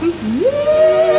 Yeah.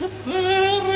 the